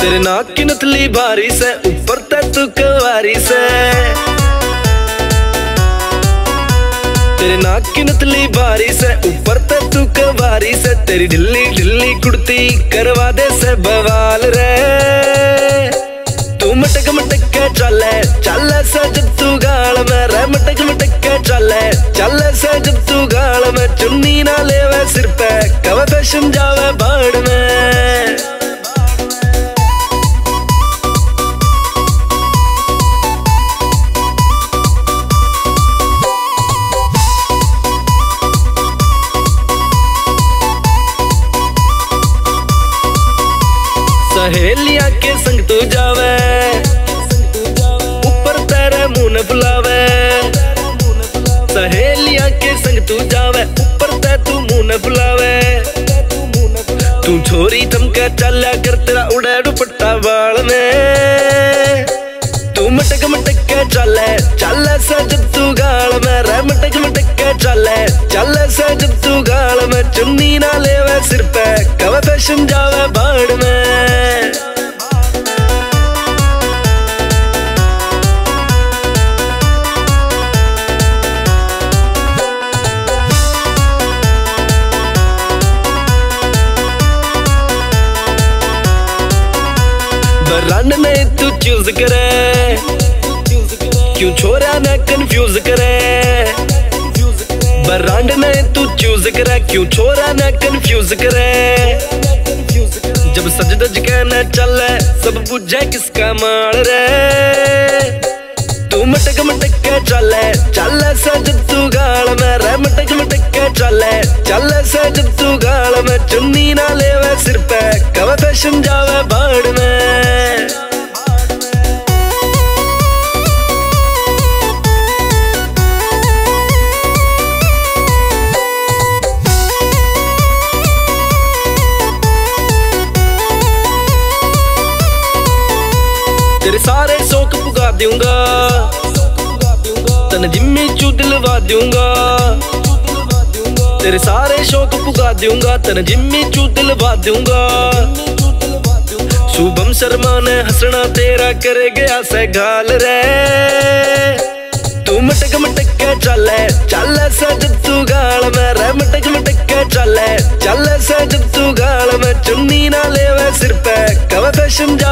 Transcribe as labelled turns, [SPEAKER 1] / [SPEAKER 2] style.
[SPEAKER 1] तेरे नाक की नथली भारी से ऊपर ते तू कवारी से तेरे नाक की नथली भारी से ऊपर ते तू से तेरी ढिल्ली ढिल्ली कुर्ती करवा दे से बवाल रे। तू मटक मटक के चले चले से जब तू गाल में रे, मटक मटक चले चले से तू गाल में, चुन्नी ना लेवे सिर पे, कवे फ़ैशन जावे बाढ़ में। सहेलिया के संग तू जावे, ऊपर तेरे मुँह न बुलावे। के संग तू जावे, ऊपर ते तू मुँह न बुलावे तू छोरी थमका चल्या कर, तेरा उड़े दुपट्टा बाल में। तू मटक मटक के चले चले से जब तू गाल में। रे मटक मटक के चले चले से जब तू गाल में। चुन्नी ना लेवे सिर पे, कवे फ़ैशन ब्रांड में तू चूज़ करे। क्यों छोरा ना कंफ्यूज करे। ब्रांड में तू चूज़ करे। क्यों छोरा ना कंफ्यूज करे। जब सज धज के न चले, सब बुझे किसका माल रे। तू मटक मटक के चले चले से जब तू गाल में रे। मटक मटक के चले चले से जब तू गाल में। चुन्नी ना लेवे सिर पे कवे फ़ैशन जावे तेरे सारे शौक पुगा दूँगा तन जिम्मे चू दिलवा दूँगा तेरे सारे शौक पुगा दूँगा तन जिम्मे चू दिलवा दूँगा शुभम शर्मा ने हंसना तेरा कर गया से गाल रे तू मटक मटक के चले चले से जब तू गाल में रे मटक मटक के चले चले से जब तू गाल में चुन्नी ना ले सिर पे कवे फ़ैशन जावे बाढ़ में